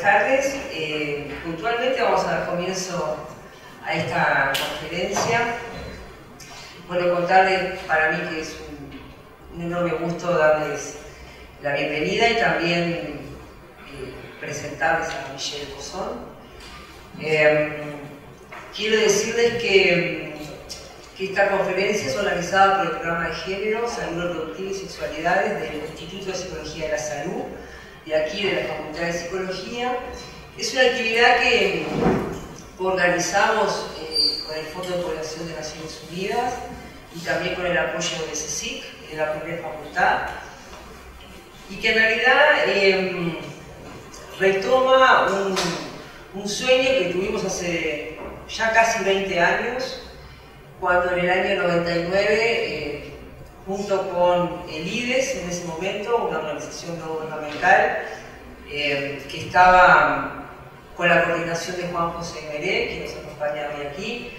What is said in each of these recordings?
buenas tardes. Eh, puntualmente vamos a dar comienzo a esta conferencia. Bueno, contarles para mí que es un, enorme gusto darles la bienvenida y también eh, presentarles a Michelle Bosón. Eh, quiero decirles que, que, esta conferencia es organizada por el programa de género, salud reproductiva y sexualidades del Instituto de Psicología de la Salud de aquí, de la Facultad de Psicología. Es una actividad que organizamos eh, con el Fondo de Población de Naciones Unidas y también con el apoyo de CSIC, de la propia facultad, y que en realidad em, retoma un, sueño que tuvimos hace ya casi 20 años, cuando en el año 99 junto con el IDES en ese momento, una organización no gubernamental, eh, que estaba con la coordinación de Juan José Meré, que nos acompaña hoy aquí,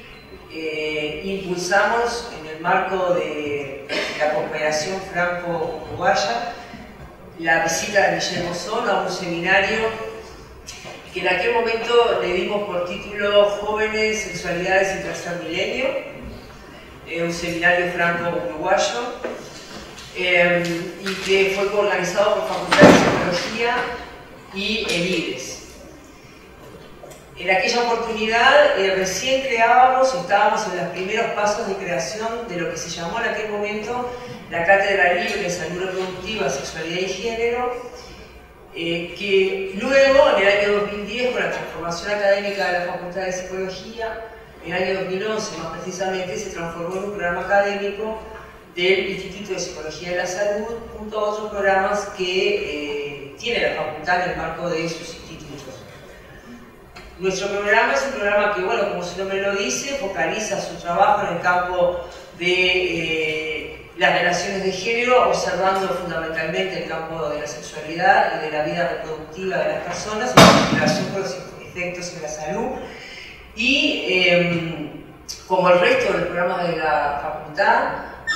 eh, impulsamos en el marco de la cooperación franco-uruguaya la visita de Michelle Mozón a un seminario que en aquel momento le dimos por título Jóvenes, Sexualidades y Tercer Milenio, un seminario franco-uruguayo, eh, y que fue organizado por Facultad de Psicología y el IDES. En aquella oportunidad eh, recién creábamos, estábamos en los primeros pasos de creación de lo que se llamó en aquel momento la Cátedra Libre de Salud Reproductiva, Sexualidad y Género, eh, que luego, en el año 2010, con la transformación académica de la Facultad de Psicología, en el año 2011 más precisamente, se transformó en un programa académico del Instituto de Psicología de la Salud, junto a otros programas que eh, tiene la facultad en el marco de sus institutos. Nuestro programa es un programa que, bueno, como su nombre lo dice, focaliza su trabajo en el campo de eh, las relaciones de género, observando fundamentalmente el campo de la sexualidad y de la vida reproductiva de las personas en relación con los efectos en la salud y em, como el resto de los programas de la facultad,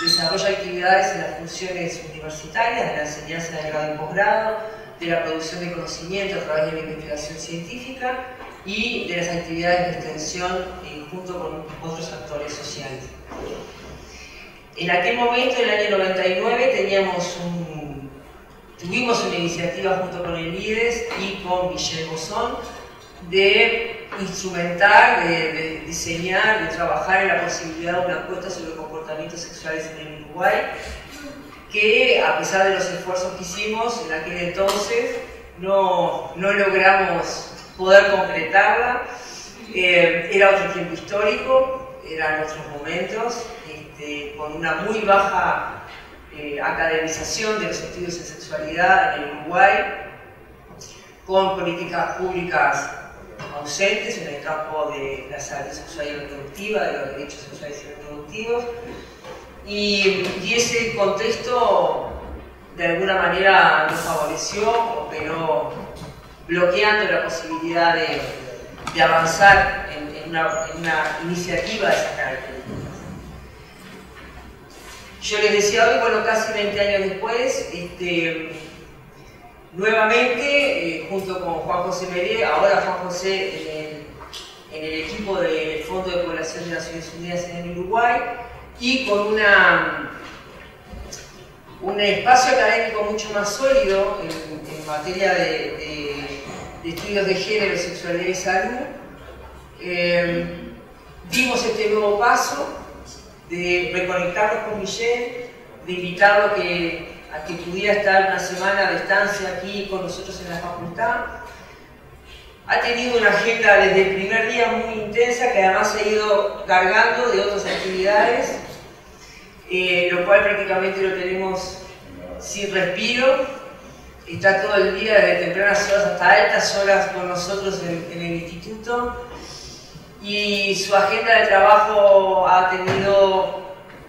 desarrolla actividades en las funciones universitarias, de la enseñanza de grado y posgrado, de la producción de conocimiento a través de la investigación científica y de las actividades de extensión eh, junto con otros actores sociales. En aquel momento, en el año 99, teníamos tuvimos una iniciativa junto con el IDES y con Michel Bosón de instrumentar, de, diseñar, de trabajar en la posibilidad de una encuesta sobre comportamientos sexuales en el Uruguay, que a pesar de los esfuerzos que hicimos en aquel entonces, no, no logramos poder concretarla. Eh, era otro tiempo histórico, eran otros momentos, este, con una muy baja eh, academización de los estudios en sexualidad en el Uruguay, con políticas públicas ausentes en el campo de la salud sexual y reproductiva, de los derechos sexuales y reproductivos. Y, ese contexto de alguna manera nos favoreció, operó bloqueando la posibilidad de, avanzar en, una, iniciativa de esa características. Yo les decía hoy, bueno, casi 20 años después, este, Nuevamente, eh, junto con Juan José Meré, ahora Juan José en el, equipo del Fondo de Población de Naciones Unidas en el Uruguay y con un espacio académico mucho más sólido en, materia de, estudios de género, sexualidad y salud, eh, dimos este nuevo paso de reconectarnos con Michelle, de invitarlo que que pudiera estar una semana de estancia aquí con nosotros en la facultad. Ha tenido una agenda desde el primer día muy intensa que además se ha ido cargando de otras actividades, eh, lo cual prácticamente lo tenemos sin respiro. Está todo el día desde tempranas horas hasta altas horas con nosotros en el instituto y su agenda de trabajo ha tenido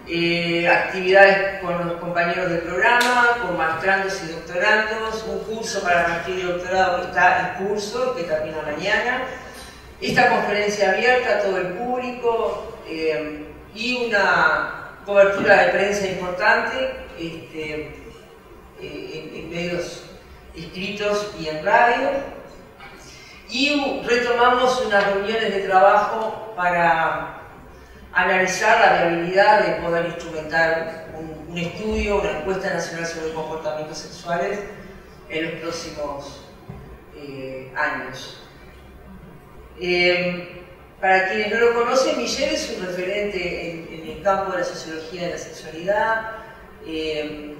eh, actividades con los compañeros del programa, con maestrandos y doctorandos, un curso para maestría y doctorado que está en curso, que termina mañana, esta conferencia abierta a todo el público eh, y una cobertura de prensa importante este, eh, en, medios escritos y en radio. y retomamos unas reuniones de trabajo para analizar la viabilidad de poder instrumentar un, estudio, una encuesta nacional sobre comportamientos sexuales en los próximos eh, años. Eh, para quienes no lo conocen, Michel es un referente en, el campo de la sociología de la sexualidad, eh,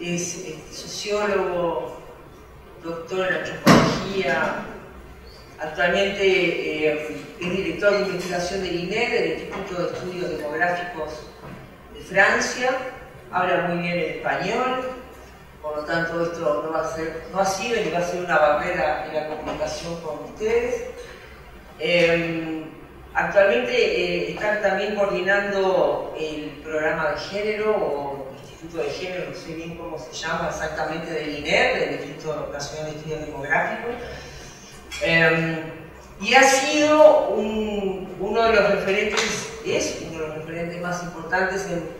es, sociólogo, doctor en antropología, actualmente es director de investigación del INE, del Instituto de Estudios Demográficos de Francia, habla muy bien el español, por lo tanto esto no, ha sido ni va a ser una barrera en la comunicación con ustedes. Em, actualmente eh, están también coordinando el programa de género o Instituto de Género, no sé bien cómo se llama exactamente, del INER, del Instituto Nacional de Estudios Demográficos. Em, y ha sido uno de los referentes, es uno de los referentes más importantes en,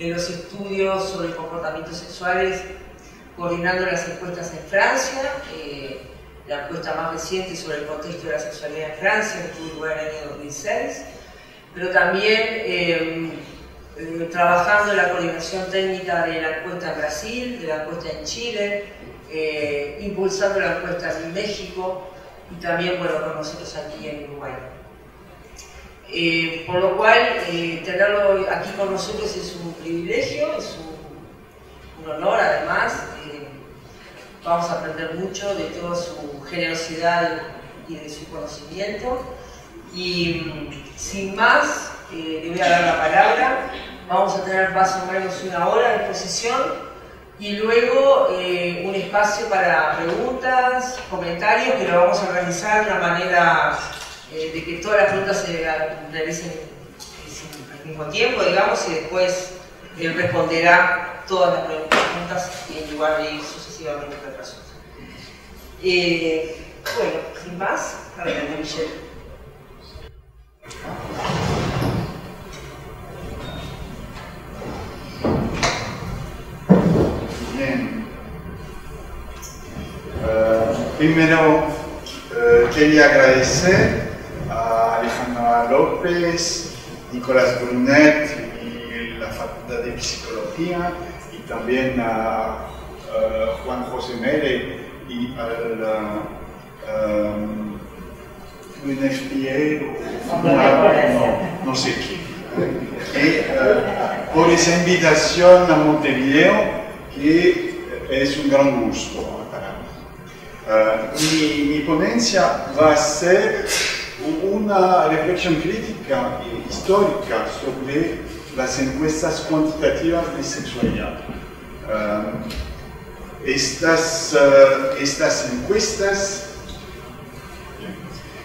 los estudios sobre comportamientos sexuales, coordinando las encuestas en Francia. Eh, la encuesta más reciente sobre el contexto de la sexualidad en Francia, que tuvo lugar en el año 2006, pero también em, eh, trabajando en la coordinación técnica de la encuesta en Brasil, de la encuesta en Chile, eh, impulsando la encuesta en México y también, bueno, con nosotros aquí en Uruguay. Eh, por lo cual, tenerlo aquí con nosotros es un privilegio, es un honor además vamos a aprender mucho de toda su generosidad y de su conocimiento. Y sin más, eh, le voy a dar la palabra. Vamos a tener más o menos una hora de exposición y luego eh, un espacio para preguntas, comentarios, que lo vamos a organizar de una manera eh, de que todas las preguntas se realicen al mismo tiempo, digamos, y después él responderá todas las preguntas en lugar de ir sucesivamente eh, bueno, sin más, adelante Michelle. Bien. Uh, primero, uh, quería agradecer a Alejandra López, Nicolás Brunet y la Facultad de Psicología y también a uh, Juan José Mere y al um, no, no sé quién. Y, por esa invitación a Montevideo, que es un gran gusto para mí. Uh, mi, ponencia va a ser una reflexión crítica e histórica sobre las encuestas cuantitativas de sexualidad. Uh, estas, estas encuestas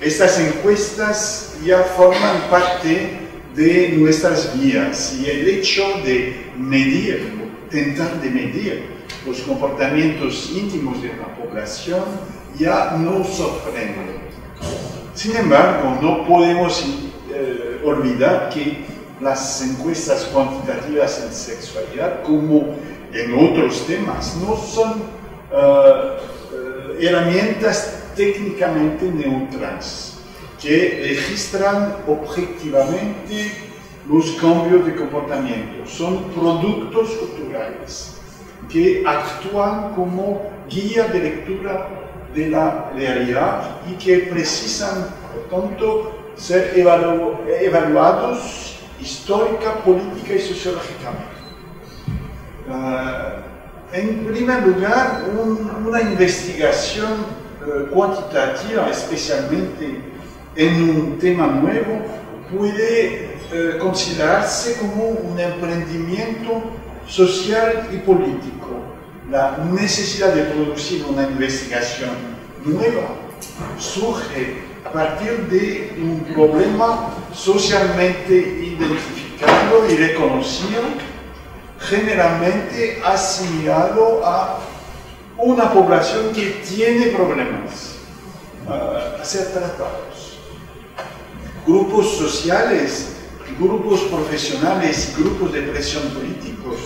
estas encuestas ya forman parte de nuestras guías y el hecho de medir, intentar de medir los comportamientos íntimos de una población ya nos sorprende. Sin embargo, no podemos eh, olvidar que las encuestas cuantitativas en sexualidad, como en otros temas, no son uh, herramientas técnicamente neutras que registran objetivamente los cambios de comportamiento. Son productos culturales que actúan como guía de lectura de la realidad y que precisan, por tanto, ser evalu evaluados histórica, política y sociológicamente. Uh, en primer lugar, un, una investigación uh, cuantitativa, especialmente en un tema nuevo, puede uh, considerarse como un emprendimiento social y político. La necesidad de producir una investigación nueva surge a partir de un problema socialmente identificado y reconocido generalmente asimilado a una población que tiene problemas uh, a ser tratados. Grupos sociales, grupos profesionales y grupos de presión políticos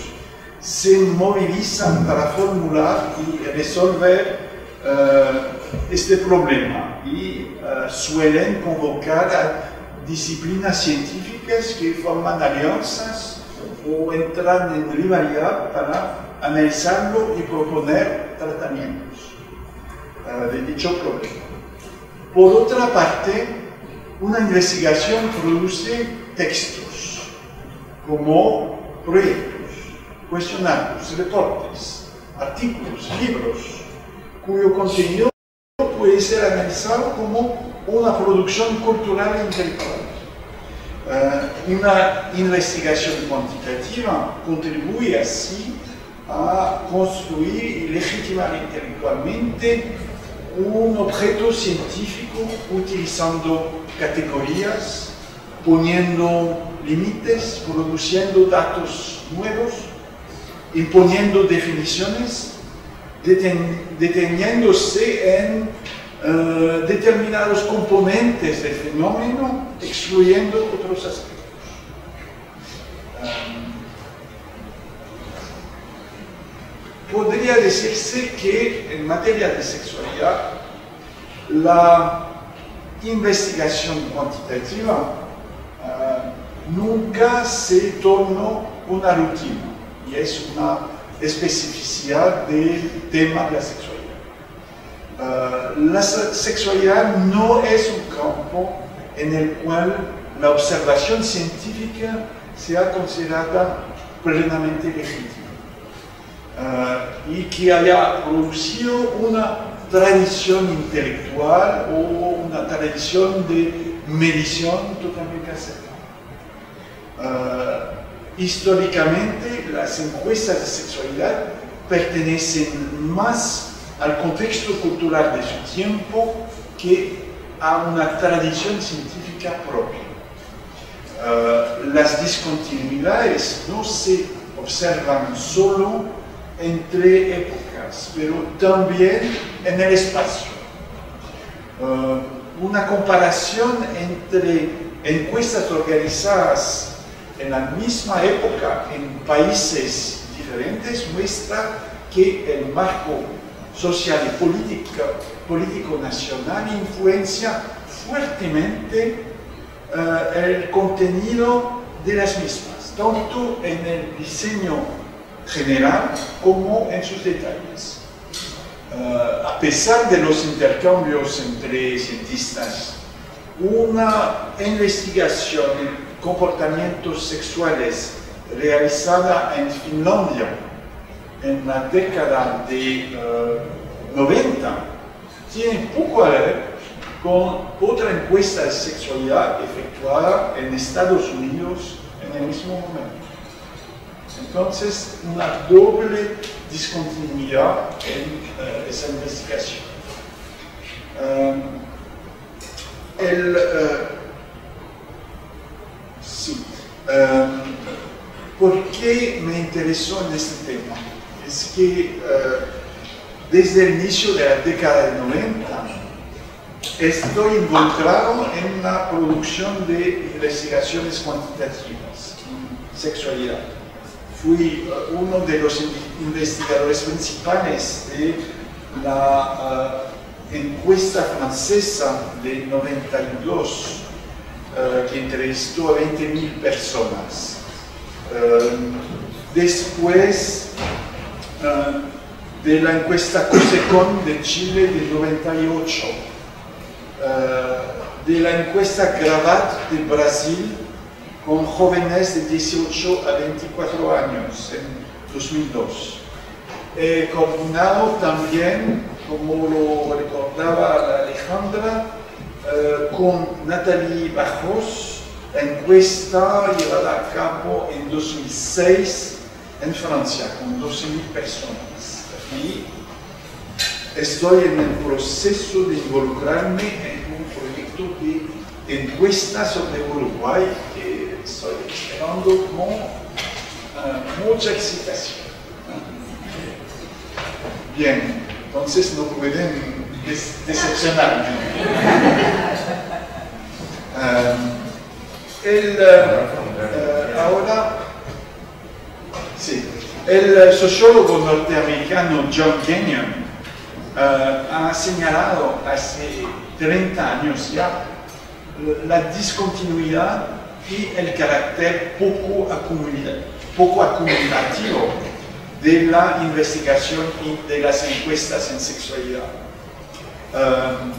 se movilizan para formular y resolver uh, este problema y uh, suelen convocar a disciplinas científicas que forman alianzas o entran en rivalidad para analizarlo y proponer tratamientos uh, de dicho problema. Por otra parte, una investigación produce textos como proyectos, cuestionarios, reportes, artículos, libros, cuyo contenido puede ser analizado como una producción cultural intelectual. Uh, una investigación cuantitativa contribuye así a construir y legitimar intelectualmente un objeto científico utilizando categorías, poniendo límites, produciendo datos nuevos, imponiendo definiciones, deteniéndose en uh, determinados componentes del fenómeno, excluyendo otros aspectos. Um, podría decirse que en materia de sexualidad, la investigación cuantitativa uh, nunca se tornó una rutina y es una especificidad del tema de la sexualidad. Uh, la sexualidad no es un campo en el cual la observación científica sea considerada plenamente legítima uh, y que haya producido una tradición intelectual o una tradición de medición totalmente aceptada. Uh, históricamente, las encuestas de sexualidad pertenecen más al contexto cultural de su tiempo que a una tradición científica propia. Uh, las discontinuidades no se observan solo entre épocas, pero también en el espacio. Uh, una comparación entre encuestas organizadas en la misma época en países diferentes muestra que el marco social y político, nacional influencia fuertemente uh, el contenido de las mismas, tanto en el diseño general como en sus detalles. Uh, a pesar de los intercambios entre cientistas, una investigación en comportamientos sexuales realizada en Finlandia en la década de uh, 90 tiene poco a ver con otra encuesta de sexualidad efectuada en Estados Unidos en el mismo momento. Entonces, una doble discontinuidad en uh, esa investigación. Um, el, uh, sí, ¿por qué me interesó en este tema? Es que desde el inicio de la década de 90 estoy involucrado en la producción de investigaciones cuantitativas en sexualidad fui uno de los investigadores principales de la uh, encuesta francesa de 92 uh, que entrevistó a 20.000 personas. Uh, después de la encuesta COSECON de Chile de 98, de la encuesta GRAVAT de Brasil con jóvenes de 18 a 24 años en 2002. He coordinado también, como lo recordaba Alejandra, eh, con Nathalie Bajos, encuesta llevada a cabo en 2006 en Francia, con 12.000 personas. Y estoy en el proceso de involucrarme en un proyecto de encuesta sobre Uruguay estoy esperando con uh, mucha excitación. Bien, entonces no pueden des decepcionarme. um, el, uh, ahora, sí, el sociólogo norteamericano John Kenyon ha señalado hace 30 años ya la discontinuidad y el carácter poco, poco acumulativo de la investigación y de las encuestas en sexualidad. Um,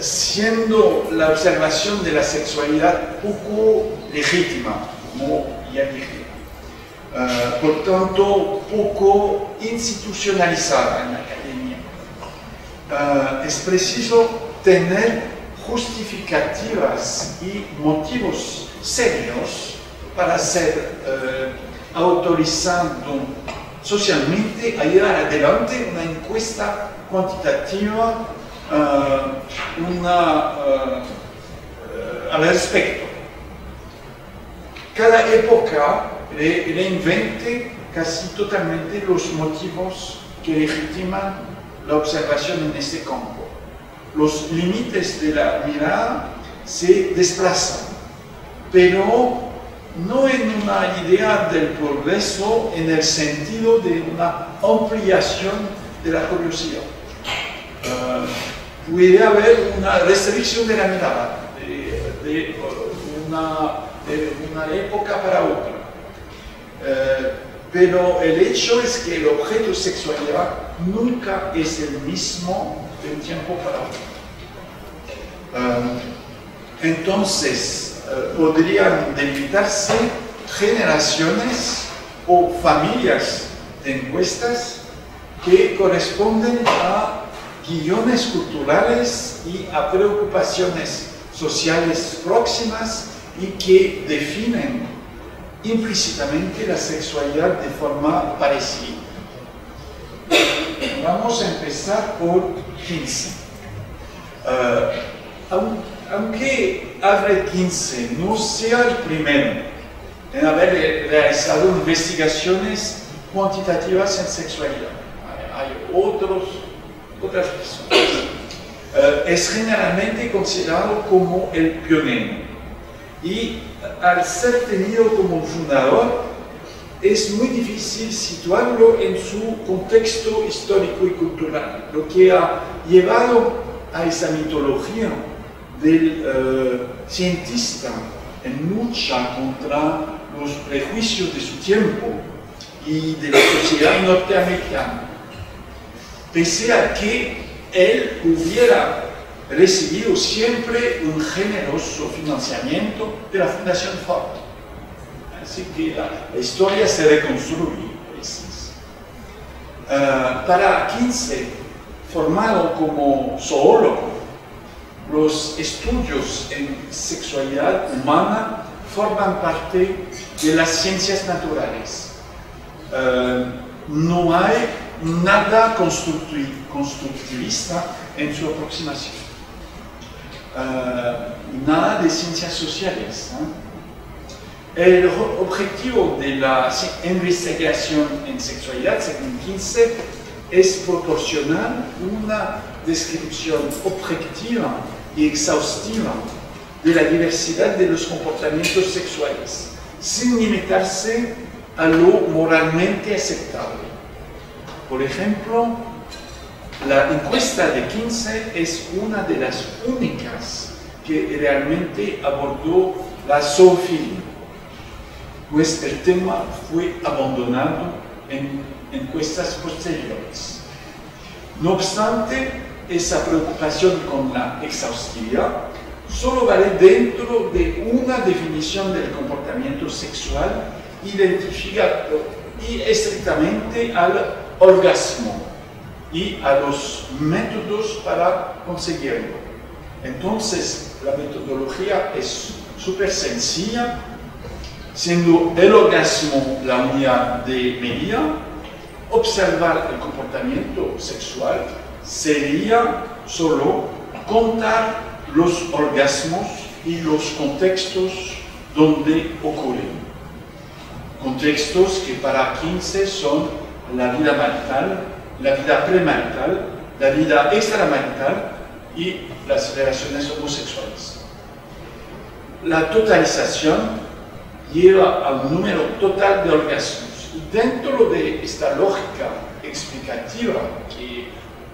siendo la observación de la sexualidad poco legítima, como ya dije, uh, por tanto poco institucionalizada en la academia. Uh, es preciso tener justificativas y motivos serios para ser autorizando socialmente a llevar adelante una encuesta cuantitativa uh, una, uh, al respecto. Cada época reinvente casi totalmente los motivos que legitiman la observación en este campo. Los límites de la mirada se desplazan, pero no en una idea del progreso en el sentido de una ampliación de la curiosidad. Uh, puede haber una restricción de la mirada de, una, época para otra. Uh, pero el hecho es que el objeto de sexualidad nunca es el mismo de un tiempo para otro. Entonces, eh, podrían delimitarse generaciones o familias de encuestas que corresponden a guiones culturales y a preocupaciones sociales próximas y que definen implícitamente la sexualidad de forma parecida. Vamos a empezar por 15 aunque Alfred 15 no sea el primero en haber realizado investigaciones cuantitativas en sexualidad, hay otros, otras personas, eh, es generalmente considerado como el pionero. Y al ser tenido como fundador, es muy difícil situarlo en su contexto histórico y cultural, lo que ha llevado a esa mitología del eh, cientista en lucha contra los prejuicios de su tiempo y de la sociedad norteamericana, pese a que él hubiera recibido siempre un generoso financiamiento de la Fundación Ford. Así que la, historia se reconstruye. Uh, para 15, formado como zoólogo, los estudios en sexualidad humana forman parte de las ciencias naturales. Eh, no hay nada constructivista en su aproximación. Eh, nada de ciencias sociales. El objetivo de la investigación en sexualidad, según 15, es proporcionar una descripción objetiva y exhaustiva de la diversidad de los comportamientos sexuales, sin limitarse a lo moralmente aceptable. Por ejemplo, la encuesta de 15 es una de las únicas que realmente abordó la zoofilia, pues el tema fue abandonado en encuestas posteriores. No obstante, esa preocupación con la exhaustividad solo vale dentro de una definición del comportamiento sexual identificado y estrictamente al orgasmo y a los métodos para conseguirlo. Entonces, la metodología es súper sencilla, siendo el orgasmo la unidad de medida, observar el comportamiento sexual sería solo contar los orgasmos y los contextos donde ocurren. Contextos que para 15 son la vida marital, la vida premarital, la vida extramarital y las relaciones homosexuales. La totalización lleva a número total de orgasmos. Y dentro de esta lógica explicativa que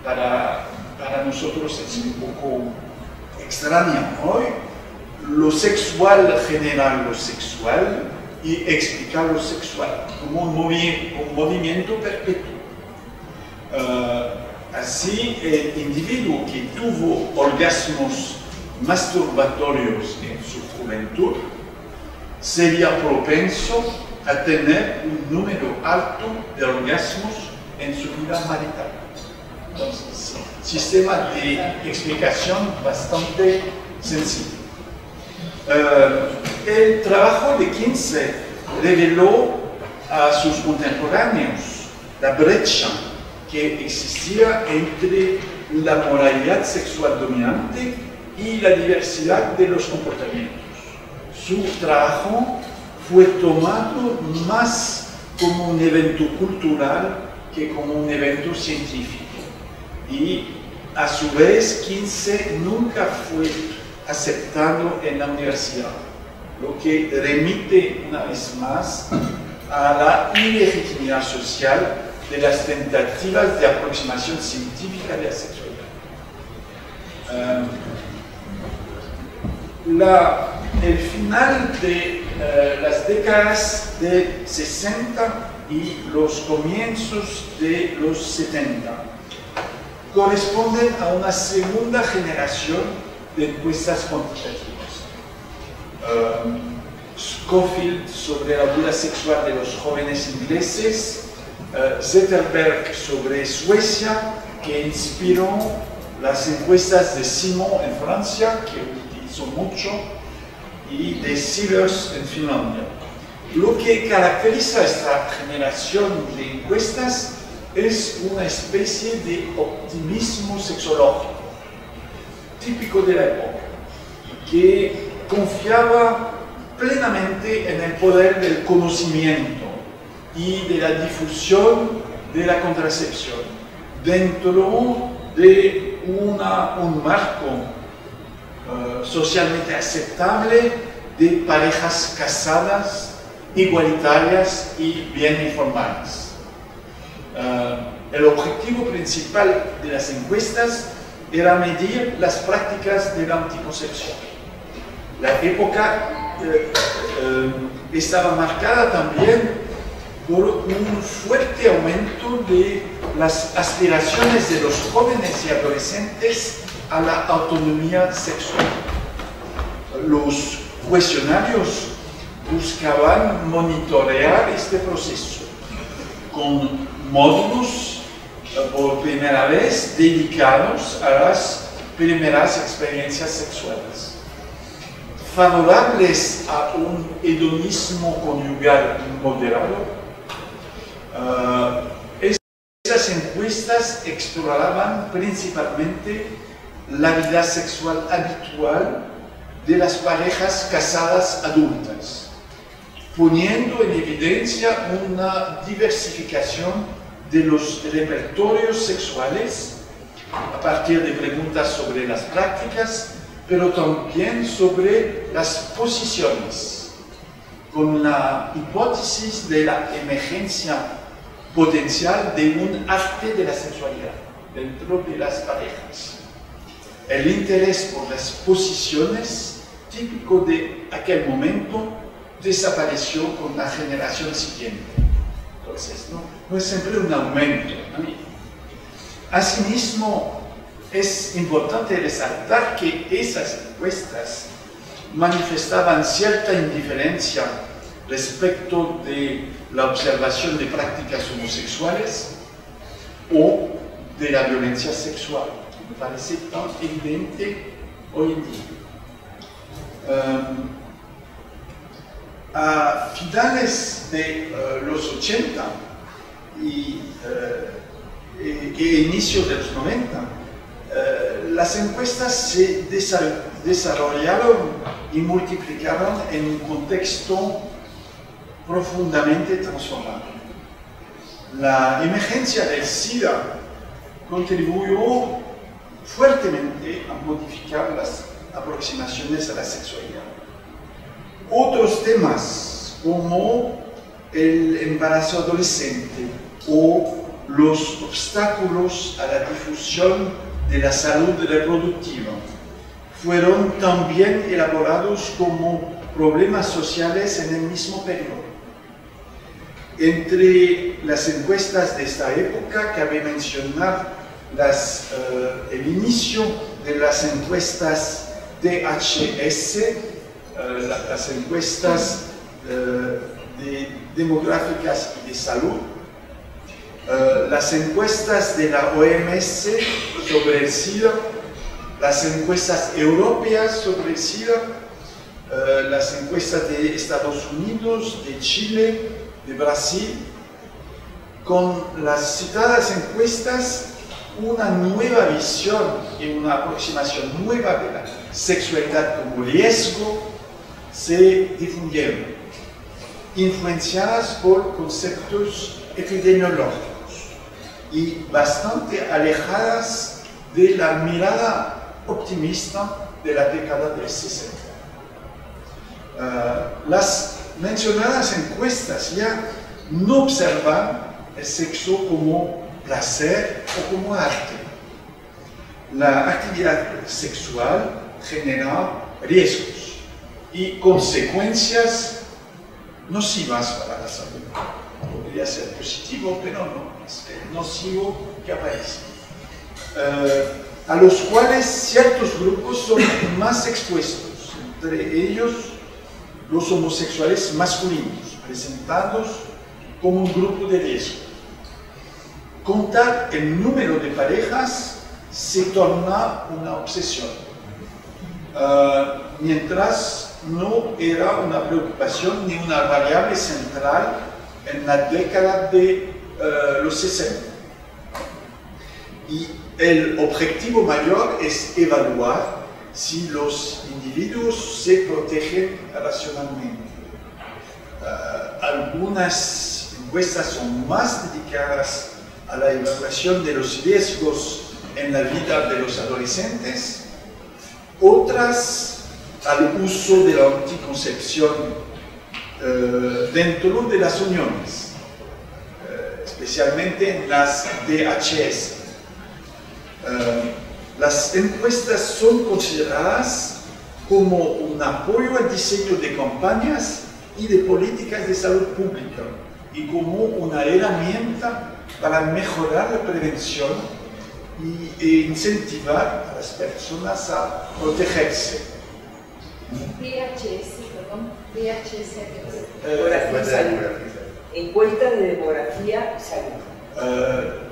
para, para nosotros es un poco extraña. Hoy lo sexual genera lo sexual y explica lo sexual como un, movimiento perpetuo. Uh, así, el individuo que tuvo orgasmos masturbatorios en su juventud sería propenso a tener un número alto de orgasmos en su vida marital. Entonces, sistema de explicación bastante sencillo. Uh, el trabajo de 15 reveló a sus contemporáneos la brecha que existía entre la moralidad sexual dominante y la diversidad de los comportamientos. Su trabajo fue tomado más como un evento cultural que como un evento científico. Y a su vez, 15 nunca fue aceptado en la universidad, lo que remite una vez más a la ilegitimidad social de las tentativas de aproximación científica de la sexualidad. Uh, la, el final de uh, las décadas de 60 y los comienzos de los 70 corresponden a una segunda generación de encuestas cuantitativas. Uh, Schofield sobre la vida sexual de los jóvenes ingleses, uh, Zetterberg sobre Suecia, que inspiró las encuestas de Simon en Francia, que utilizó mucho, y de Sivers en Finlandia. Lo que caracteriza esta generación de encuestas es una especie de optimismo sexológico, típico de la época, que confiaba plenamente en el poder del conocimiento y de la difusión de la contracepción dentro de un marco socialmente aceptable de parejas casadas, igualitarias y bien informadas. Uh, el objetivo principal de las encuestas era medir las prácticas de la anticoncepción. La época eh, eh, estaba marcada también por un fuerte aumento de las aspiraciones de los jóvenes y adolescentes a la autonomía sexual. Los cuestionarios buscaban monitorear este proceso con módulos por primera vez dedicados a las primeras experiencias sexuales. Favorables a un hedonismo conyugal moderado, uh, esas encuestas exploraban principalmente la vida sexual habitual de las parejas casadas adultas, poniendo en evidencia una diversificación de los repertorios sexuales a partir de preguntas sobre las prácticas, pero también sobre las posiciones, con la hipótesis de la emergencia potencial de un arte de la sexualidad dentro de las parejas. El interés por las posiciones, típico de aquel momento, desapareció con la generación siguiente. Entonces, ¿no? no es siempre un aumento. Asimismo, es importante resaltar que esas encuestas manifestaban cierta indiferencia respecto de la observación de prácticas homosexuales o de la violencia sexual. Parece tan evidente hoy en día. Um, a finales de uh, los 80 y, uh, inicio de los 90, uh, las encuestas se desarrollaron y multiplicaron en un contexto profundamente transformado. La emergencia del SIDA contribuyó fuertemente a modificar las aproximaciones a la sexualidad. Otros temas como el embarazo adolescente o los obstáculos a la difusión de la salud reproductiva. Fueron también elaborados como problemas sociales en el mismo periodo. Entre las encuestas de esta época cabe mencionar las, eh, el inicio de las encuestas DHS, eh, las encuestas eh, de demográficas y de salud, las encuestas de la OMS sobre el SIDA, las encuestas europeas sobre el SIDA, las encuestas de Estados Unidos, de Chile, de Brasil, con las citadas encuestas una nueva visión y una aproximación nueva de la sexualidad como riesgo se difundieron, influenciadas por conceptos epidemiológicos y bastante alejadas de la mirada optimista de la década del 60. Ah, las mencionadas encuestas ya no observan el sexo como placer o como arte. La actividad sexual genera riesgos y consecuencias nocivas para la salud. Podría ser positivo, pero no, es el nocivo que aparece. Eh, a los cuales ciertos grupos son más expuestos, entre ellos los homosexuales masculinos, presentados como un grupo de riesgo. Contar el número de parejas se torna una obsesión, ah, mientras no era una preocupación ni una variable central en la década de ah, los 60. Y el objetivo mayor es evaluar si los individuos se protegen racionalmente. Ah, algunas encuestas son más dedicadas a la evaluación de los riesgos en la vida de los adolescentes, otras al uso de la anticoncepción eh, dentro de las uniones, eh, especialmente en las DHS. Eh, las encuestas son consideradas como un apoyo al diseño de campañas y de políticas de salud pública y como una herramienta para mejorar la prevención y, e incentivar a las personas a protegerse. VHS, perdón, VHS. Eh, Encuesta de demografía y salud. Uh,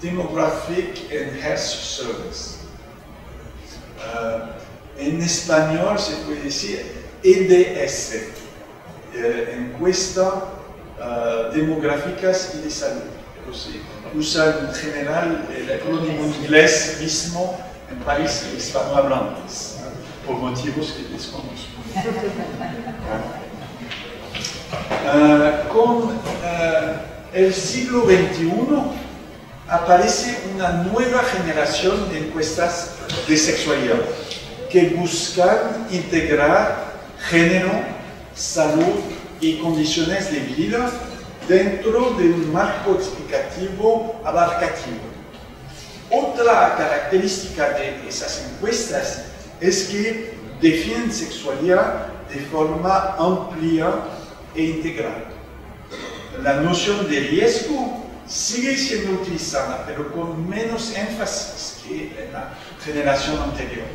Demographic and Health Service. Uh, en español se puede decir EDS, encuesta uh, demográficas y de salud. Usan en general el acrónimo inglés mismo en países hispanohablantes, por motivos que desconozco. Uh, con uh, el siglo XXI aparece una nueva generación de encuestas de sexualidad que buscan integrar género, salud y condiciones de vida dentro de un marco explicativo abarcativo. Otra característica de esas encuestas es que definen sexualidad de forma amplia e integral. La noción de riesgo sigue siendo utilizada, pero con menos énfasis que en la generación anterior.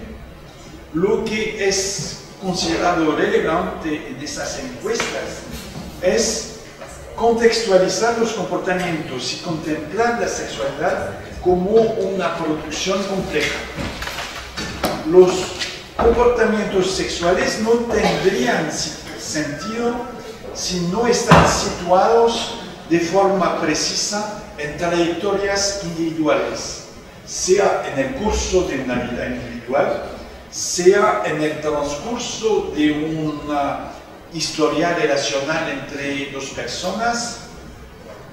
Lo que es considerado relevante en esas encuestas es contextualizar los comportamientos y contemplar la sexualidad como una producción compleja. Los comportamientos sexuales no tendrían sentido si no están situados de forma precisa en trayectorias individuales, sea en el curso de una vida individual, sea en el transcurso de una historia relacional entre dos personas,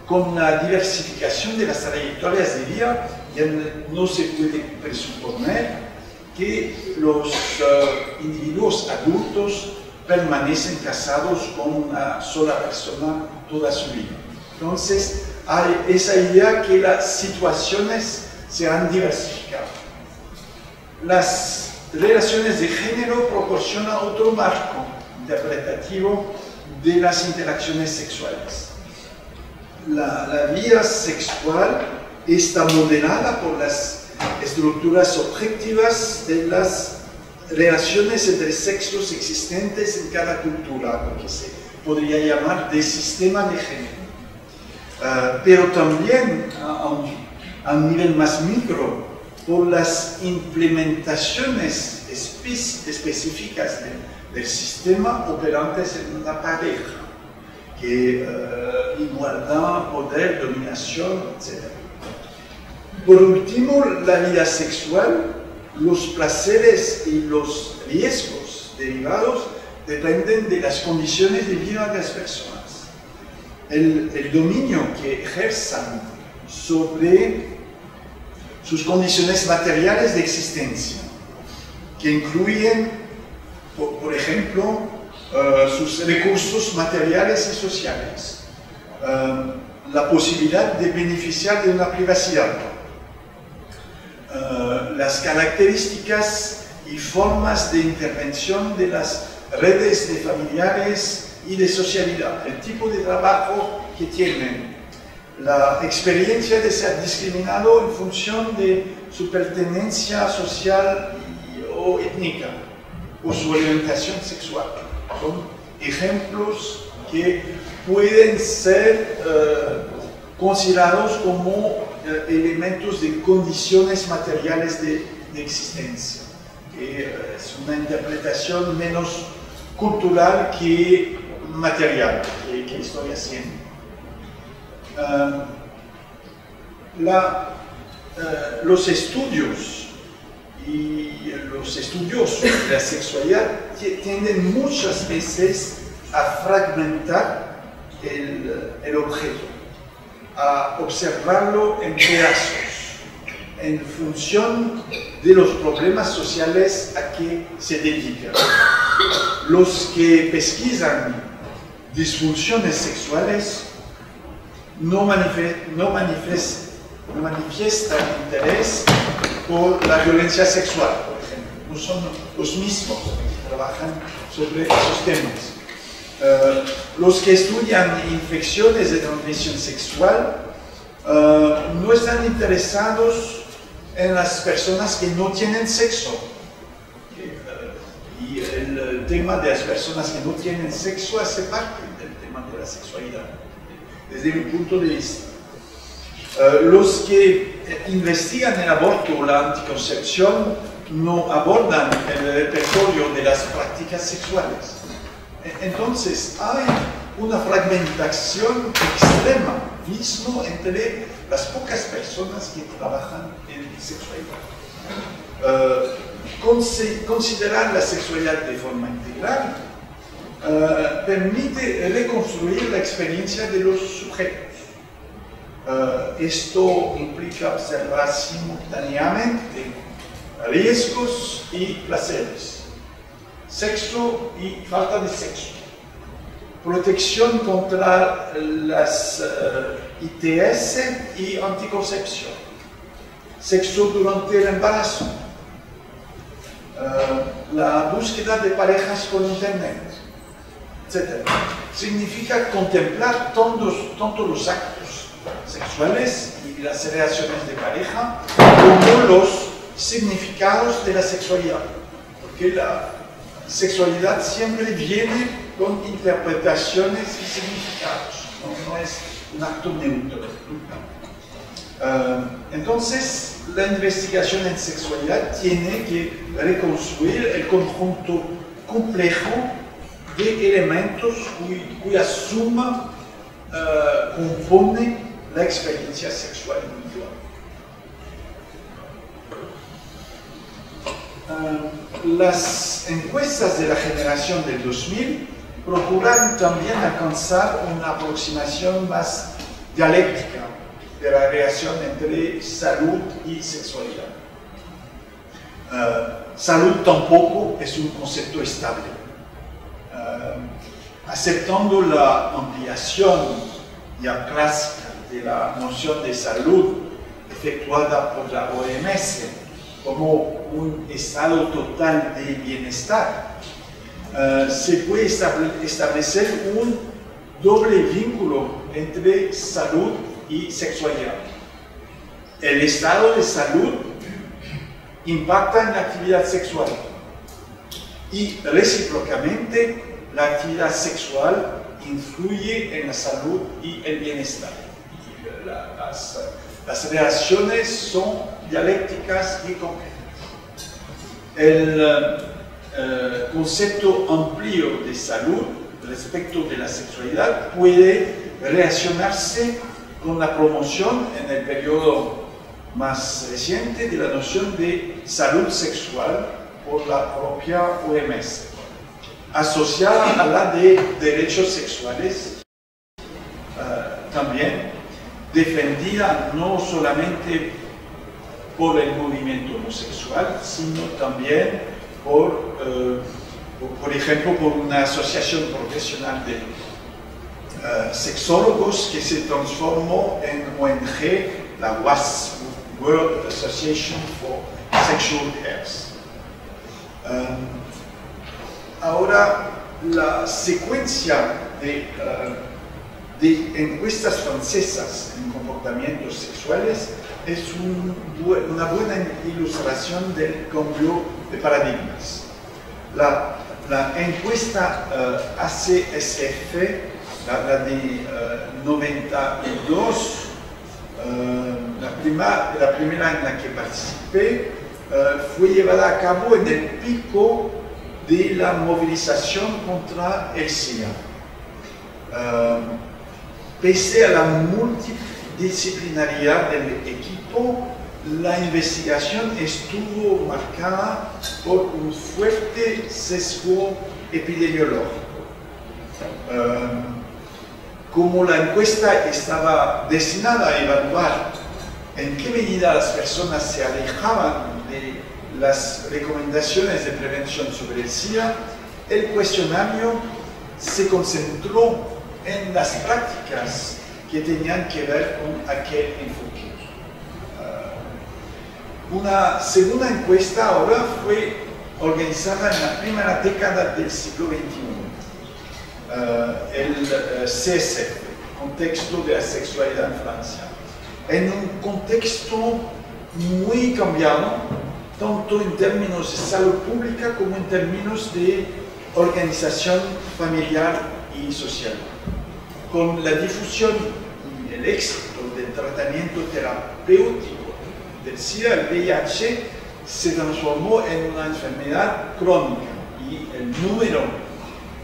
con la diversificación de las trayectorias de vida, ya no se puede presuponer que los eh, individuos adultos permanecen casados con una sola persona toda su vida. Entonces, hay esa idea que las situaciones se han diversificado. Las relaciones de género proporcionan otro marco interpretativo de las interacciones sexuales. La, la vida sexual está modelada por las estructuras objetivas de las relaciones entre sexos existentes en cada cultura, lo que se podría llamar de sistema de género. Uh, pero también a un, a un, nivel más micro por las implementaciones espe específicas de, del sistema operantes en una pareja, que uh, igualdad, poder, dominación, etc. Por último, la vida sexual, los placeres y los riesgos derivados dependen de las condiciones de vida de las personas. El, el dominio que ejerzan sobre sus condiciones materiales de existencia, que incluyen, por, por ejemplo, uh, sus recursos materiales y sociales, uh, la posibilidad de beneficiar de una privacidad, Uh, las características y formas de intervención de las redes de familiares y de socialidad, el tipo de trabajo que tienen, la experiencia de ser discriminado en función de su pertenencia social y, o étnica o su orientación sexual. Son ejemplos que pueden ser uh, considerados como elementos de condiciones materiales de, existencia, que es una interpretación menos cultural que material que, que estoy haciendo. La, uh, los estudios y los estudiosos de la sexualidad tienden muchas veces a fragmentar el, el objeto a observarlo en pedazos, en función de los problemas sociales a que se dedican. Los que pesquisan disfunciones sexuales no, manifest, no, manifest, no manifiestan interés por la violencia sexual, por ejemplo. No son los mismos que trabajan sobre esos temas. Uh, los que estudian infecciones de transmisión sexual uh, no están interesados en las personas que no tienen sexo. Y el, el, tema de las personas que no tienen sexo hace parte del tema de la sexualidad, desde mi punto de vista. los que investigan el aborto o la anticoncepción no abordan el repertorio de las prácticas sexuales. Entonces hay una fragmentación extrema mismo entre las pocas personas que trabajan en sexualidad. Uh, considerar la sexualidad de forma integral uh, permite reconstruir la experiencia de los sujetos. Uh, esto implica observar simultáneamente riesgos y placeres sexo y falta de sexo, protección contra las uh, ITS y anticoncepción, sexo durante el embarazo, uh, la búsqueda de parejas con internet, etc. Significa contemplar todos, todos los actos sexuales y las relaciones de pareja como los significados de la sexualidad, porque la sexualidad siempre viene con interpretaciones y significados, no, es un acto neutro. Uh, entonces, la investigación en sexualidad tiene que reconstruir el conjunto complejo de elementos cuy, cuya suma uh, compone la experiencia sexual individual. Uh, las encuestas de la generación del 2000 procuran también alcanzar una aproximación más dialéctica de la relación entre salud y sexualidad. Uh, salud tampoco es un concepto estable. Uh, aceptando la ampliación ya clásica de la noción de salud efectuada por la OMS como un estado total de bienestar, eh, se puede establecer un doble vínculo entre salud y sexualidad. El estado de salud impacta en la actividad sexual y recíprocamente la actividad sexual influye en la salud y el bienestar. Las, las relaciones son dialécticas y concretas. El eh, concepto amplio de salud respecto de la sexualidad puede relacionarse con la promoción en el periodo más reciente de la noción de salud sexual por la propia OMS, asociada a la de derechos sexuales uh, también, defendida no solamente por el movimiento homosexual, sino también por, uh, por ejemplo, por una asociación profesional de uh, sexólogos que se transformó en ONG, la WAS, World Association for Sexual Health. Um, ahora, la secuencia de, uh, de, encuestas francesas en comportamientos sexuales es un, una buena ilustración del cambio de paradigmas. La, encuesta uh, ACSF, la, de uh, 92, la, prima, la primera en la que participé, fue llevada a cabo en el pico de la movilización contra el SIDA. Pese a la multidisciplinaridad del equipo, la investigación estuvo marcada por un fuerte sesgo epidemiológico. Uh, como la encuesta estaba destinada a evaluar en qué medida las personas se alejaban de las recomendaciones de prevención sobre el SIDA, el cuestionario se concentró en las prácticas que tenían que ver con aquel enfoque. Uh, una segunda encuesta ahora fue organizada en la primera década del siglo XXI, uh, el uh, CSF, Contexto de la Sexualidad en Francia, en un contexto muy cambiado, tanto en términos de salud pública como en términos de organización familiar y social. Con la difusión y el éxito del tratamiento terapéutico del SIDA, el VIH se transformó en una enfermedad crónica y el número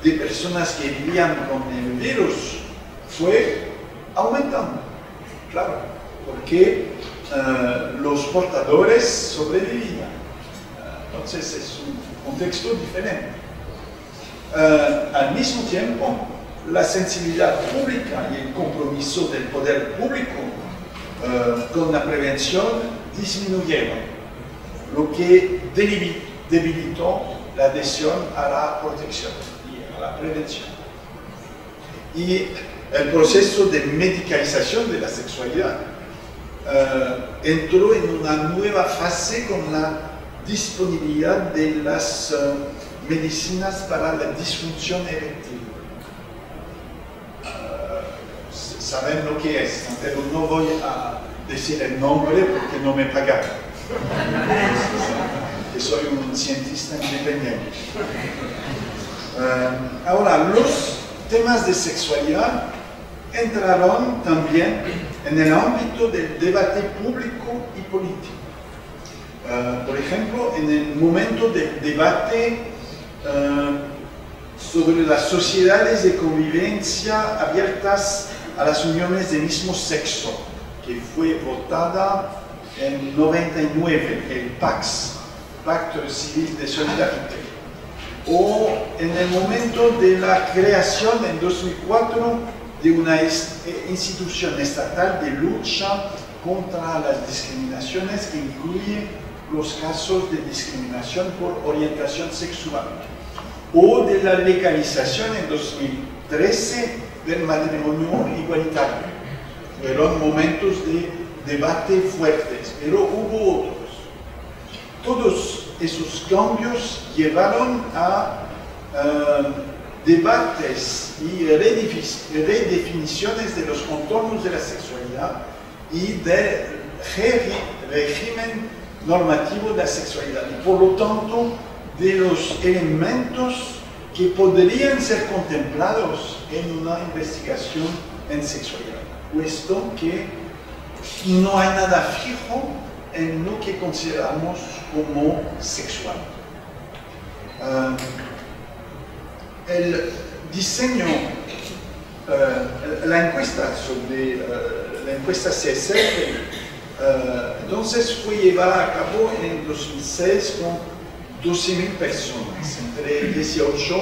de personas que vivían con el virus fue aumentando, claro, porque uh, los portadores sobrevivían. Uh, entonces es un contexto diferente. Uh, al mismo tiempo, la sensibilidad pública y el compromiso del poder público con la prevención disminuyeron, lo que debilitó la adhesión a la protección y a la prevención. Y el proceso de medicalización de la sexualidad Uh, entró en una nueva fase con la disponibilidad de las uh, medicinas para la disfunción eréctil. Uh, saben lo que es, pero no voy a decir el nombre porque no me pagaron. que soy un cientista independiente. ahora, los temas de sexualidad entraron también en el ámbito del debate público y político. Uh, por ejemplo, en el momento del debate uh, sobre las sociedades de convivencia abiertas a las uniones de mismo sexo, que fue votada en 99, el PAX, Pacto Civil de Solidaridad, o en el momento de la creación en 2004 de una institución estatal de lucha contra las discriminaciones que incluye los casos de discriminación por orientación sexual. O de la legalización en 2013 del matrimonio igualitario. fueron momentos de debate fuertes, pero hubo otros. Todos esos cambios llevaron a eh, debates y redefiniciones de los contornos de la sexualidad y del régimen normativo de la sexualidad y por lo tanto de los elementos que podrían ser contemplados en una investigación en sexualidad, puesto que no hay nada fijo en lo que consideramos como sexual. Ah, el diseño, uh, la encuesta sobre uh, la encuesta CSF, uh, entonces fue llevada a cabo en 2006 con 12.000 personas entre 18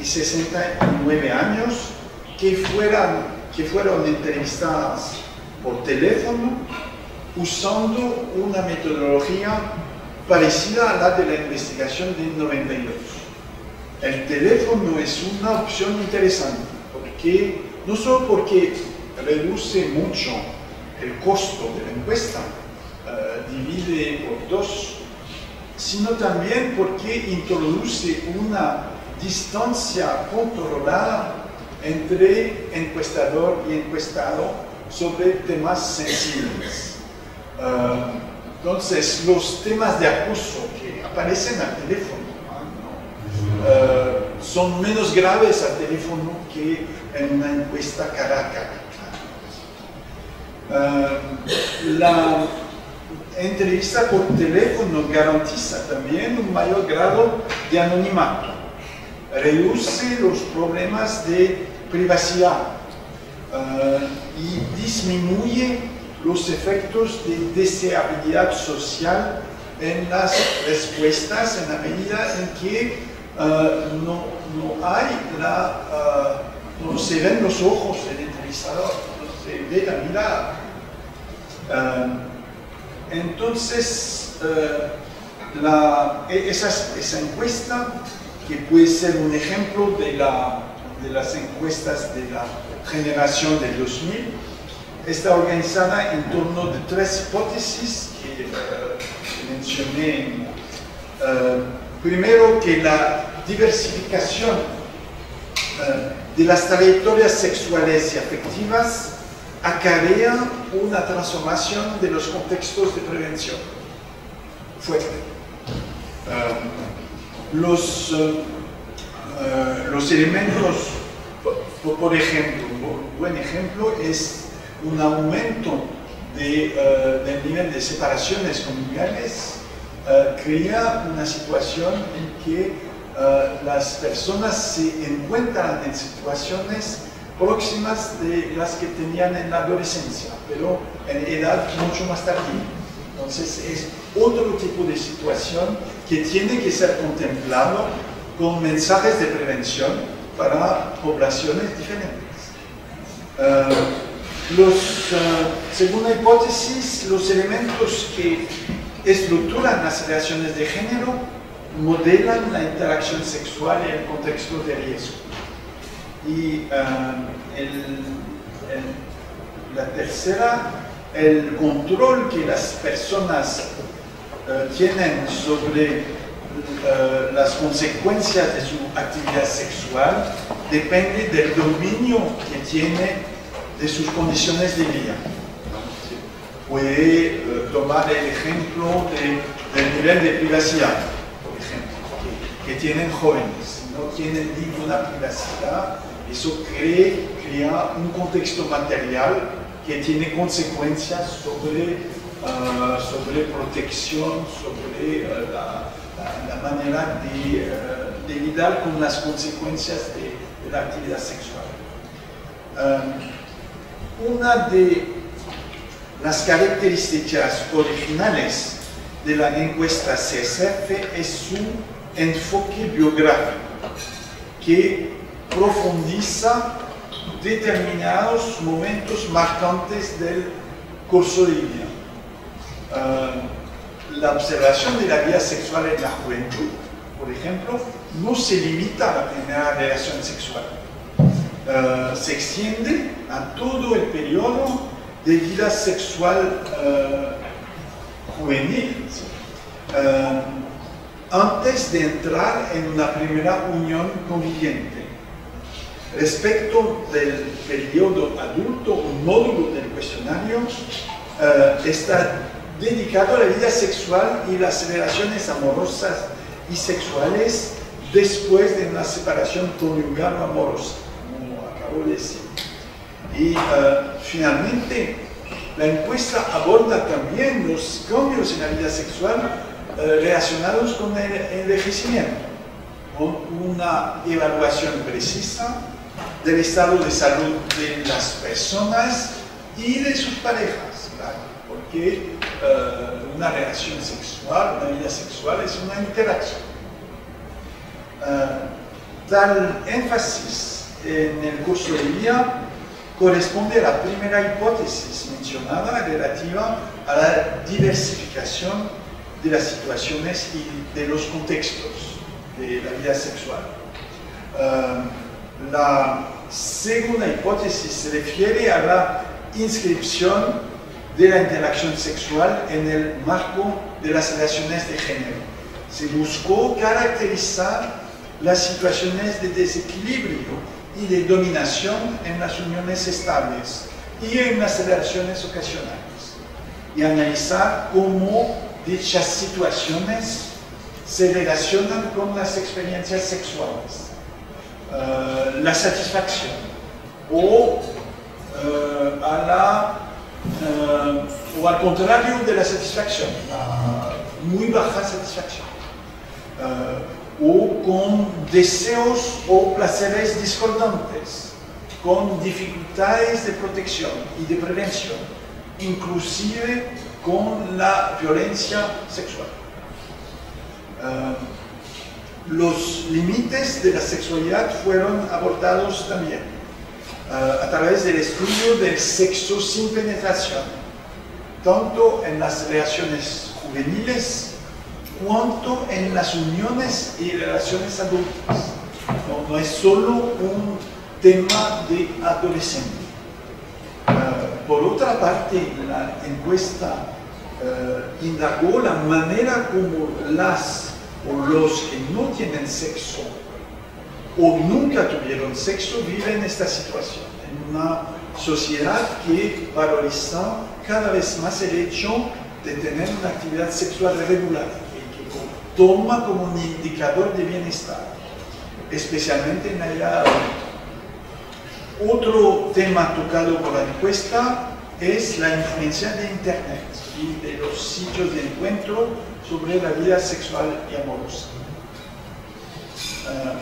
y 69 años que, fueran, que fueron entrevistadas por teléfono usando una metodología parecida a la de la investigación de 92 el teléfono es una opción interesante, porque no solo porque reduce mucho el costo de la encuesta, uh, divide por dos, sino también porque introduce una distancia controlada entre encuestador y encuestado sobre temas sensibles. Uh, entonces, los temas de acoso que aparecen al teléfono uh, son menos graves al teléfono que en una encuesta cara a cara. La entrevista por teléfono garantiza también un mayor grado de anonimato, reduce los problemas de privacidad uh, y disminuye los efectos de deseabilidad social en las respuestas en la medida en que uh, no, hay la, uh, no se ven los ojos del entrevistador, no se ve la mirada. Entonces, la, esa, esa, encuesta, que puede ser un ejemplo de, la, de las encuestas de la generación del 2000, está organizada en torno de tres hipótesis que mencioné. Primero, que la diversificación uh, de las trayectorias sexuales y afectivas acarrea una transformación de los contextos de prevención fuerte. Uh, los, uh, los elementos, por, ejemplo, un buen ejemplo es un aumento de, del nivel de separaciones conyugales uh, crea una situación en que uh, las personas se encuentran en situaciones próximas de las que tenían en la adolescencia, pero en edad mucho más tardía. Entonces es otro tipo de situación que tiene que ser contemplado con mensajes de prevención para poblaciones diferentes. Uh, los, según la hipótesis, los elementos que estructuran las relaciones de género, modelan la interacción sexual en el contexto de riesgo. Y el, la tercera, el control que las personas uh, tienen sobre uh, las consecuencias de su actividad sexual depende del dominio que tiene de sus condiciones de vida puede eh, tomar el ejemplo de, del nivel de privacidad, por ejemplo, que, que, tienen jóvenes. No tienen ninguna privacidad, eso cree, crea un contexto material que tiene consecuencias sobre, uh, sobre protección, sobre uh, la, manera de, uh, de, lidiar con las consecuencias de, la actividad sexual. Una de las características originales de la encuesta CSF es su enfoque biográfico, que profundiza determinados momentos marcantes del curso de vida. Uh, la observación de la vida sexual en la juventud, por ejemplo, no se limita a la primera relación sexual. Uh, se extiende a todo el periodo de vida sexual eh, juvenil eh, antes de entrar en una primera unión conviviente. Respecto del periodo adulto, un módulo del cuestionario eh, está dedicado a la vida sexual y las relaciones amorosas y sexuales después de una separación conyugal o amorosa, como acabo de decir. Y uh, finalmente, la encuesta aborda también los cambios en la vida sexual uh, relacionados con el envejecimiento, con una evaluación precisa del estado de salud de las personas y de sus parejas, ¿verdad? porque uh, una relación sexual, una vida sexual es una interacción. tal énfasis en el curso de día corresponde a la primera hipótesis mencionada relativa a la diversificación de las situaciones y de los contextos de la vida sexual. Uh, la segunda hipótesis se refiere a la inscripción de la interacción sexual en el marco de las relaciones de género. Se buscó caracterizar las situaciones de desequilibrio y de dominación en las uniones estables y en las relaciones ocasionales y analizar cómo dichas situaciones se relacionan con las experiencias sexuales, uh, la satisfacción o, a la, uh, o al contrario de la satisfacción, muy baja satisfacción o con deseos o placeres discordantes, con dificultades de protección y de prevención, inclusive con la violencia sexual. Los límites de la sexualidad fueron abordados también uh, a través del estudio del sexo sin penetración, tanto en las relaciones juveniles cuanto en las uniones y relaciones adultas. No, no es solo un tema de adolescente. Uh, por otra parte, la encuesta uh, indagó la manera como las o los que no tienen sexo o nunca tuvieron sexo viven esta situación. En una sociedad que valoriza cada vez más el hecho de tener una actividad sexual regular toma como un indicador de bienestar, especialmente en la edad Otro tema tocado por la encuesta es la influencia de Internet y de los sitios de encuentro sobre la vida sexual y amorosa. Uh,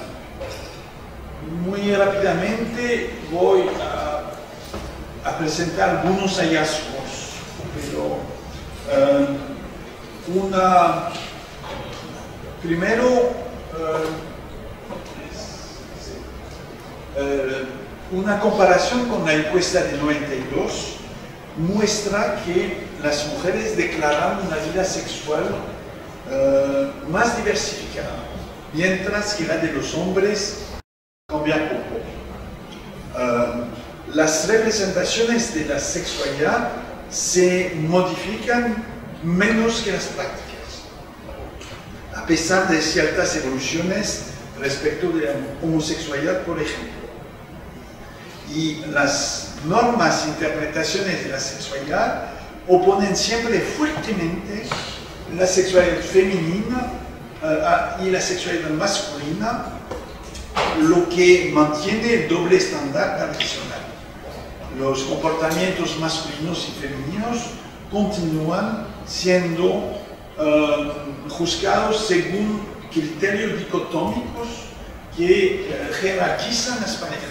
muy rápidamente voy a, presentar algunos hallazgos, pero uh, una Primero, uh, una comparación con la encuesta de 92 muestra que las mujeres declaran una vida sexual uh, más diversificada, mientras que la de los hombres cambia poco. las representaciones de la sexualidad se modifican menos que las prácticas a pesar de ciertas evoluciones respecto de la homosexualidad, por ejemplo. Y las normas, interpretaciones de la sexualidad oponen siempre fuertemente la sexualidad femenina uh, y la sexualidad masculina, lo que mantiene el doble estándar tradicional. Los comportamientos masculinos y femeninos continúan siendo uh, juzgados según criterios dicotómicos que uh, jerarquizan las parejas.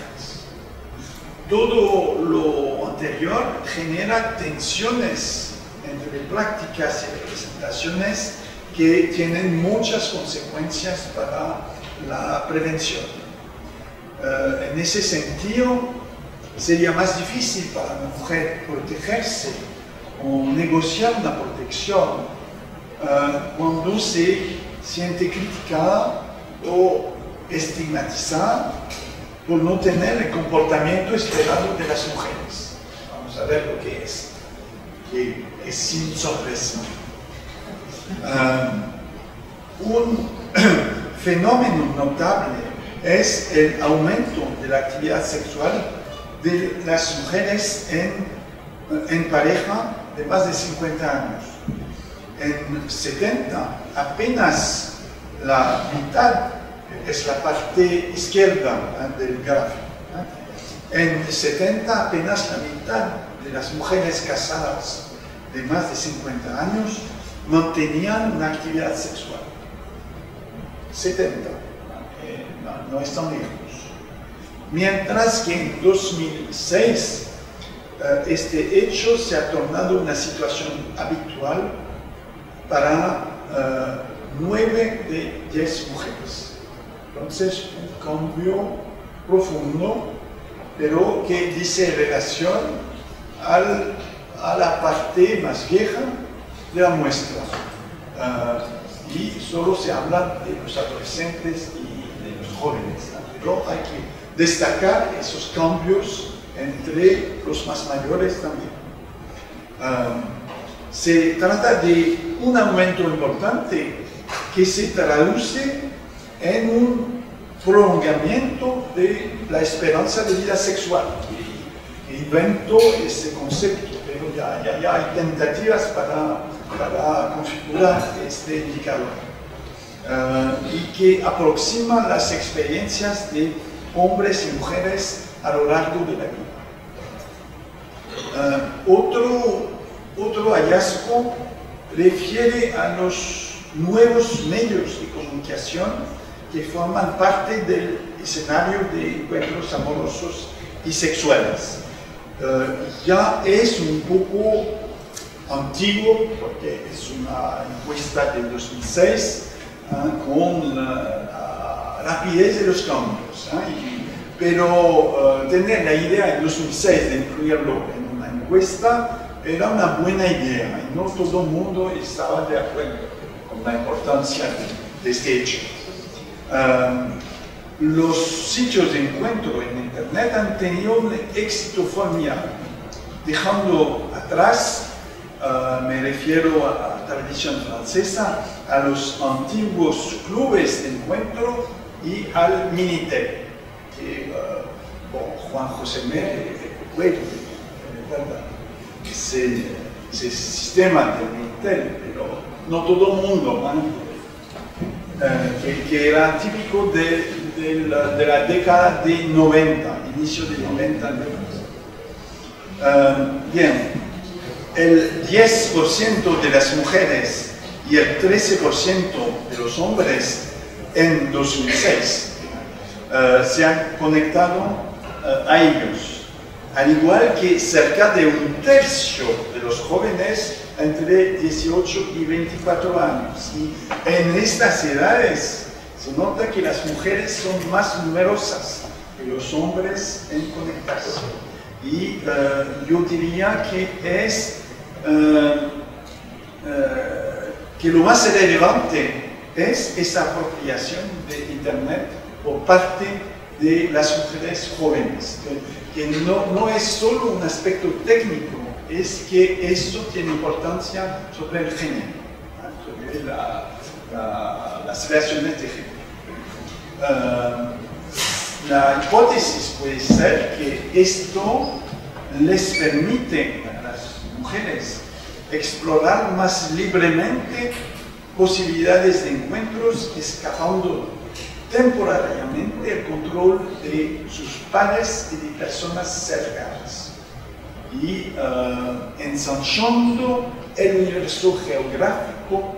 Todo lo anterior genera tensiones entre prácticas y que tienen muchas consecuencias para la prevención. Uh, en ese sentido, sería más difícil para la mujer protegerse o negociar una protección uh, cuando se siente criticada o estigmatizada por no tener el comportamiento esperado de las mujeres. Vamos a ver lo que es, que es sin sorpresa. Ah, un fenómeno notable es el aumento de la actividad sexual de las mujeres en, en pareja de más de 50 años. En 70 apenas la mitad es la parte izquierda ¿eh? del gráfico. ¿eh? En 70 apenas la mitad de las mujeres casadas de más de 50 años mantenían una actividad sexual. 70, eh, no, no están lejos. Mientras que en 2006 este hecho se ha tornado una situación habitual para 9 de 10 mujeres. Entonces, un cambio profundo, pero que dice relación al, a la parte más vieja de la muestra. Ah, y solo se habla de los adolescentes y de los jóvenes. Pero hay que destacar esos cambios entre los más mayores también. Ah, se trata de un aumento importante que se traduce en un prolongamiento de la esperanza de vida sexual. Invento ese concepto, pero ya, ya, hay tentativas para, para, configurar este indicador ah, y que aproxima las experiencias de hombres y mujeres a lo largo de la vida. Ah, otro, otro hallazgo refiere a los nuevos medios de comunicación que forman parte del escenario de encuentros amorosos y sexuales. Eh, ya es un poco antiguo porque es una encuesta del 2006 eh, con la, rapidez de los cambios. ¿eh? pero tener la idea en 2006 de incluirlo en una encuesta era una buena idea y no todo el mundo estaba de acuerdo la importancia de este hecho. los sitios de encuentro en Internet han tenido un éxito formidable, dejando atrás, ah, me refiero a la tradición francesa, a los antiguos clubes de encuentro y al Minitel, que uh, Juan José Mérez recuerda ese, ese sistema del Minitel, pero no todo el mundo, eh, que, era típico de, la, década de 90, inicio de 90. Eh, bien, el 10% de las mujeres y el 13% de los hombres en 2006 eh, se han conectado a ellos, al igual que cerca de un tercio de los jóvenes entre 18 y 24 años. Y en estas edades se nota que las mujeres son más numerosas que los hombres en conectarse. Y eh, yo diría que es eh, eh, que lo más relevante es esa apropiación de Internet por parte de las mujeres jóvenes, que no, no es solo un aspecto técnico, es que eso tiene importancia sobre el género, sobre las relaciones de género. La hipótesis puede ser que esto les permite a las mujeres explorar más libremente posibilidades de encuentros, escapando temporariamente el control de sus padres y de personas cercanas. Y uh, ensanchando el universo geográfico